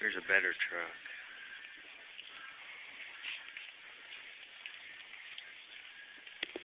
Here's a better truck.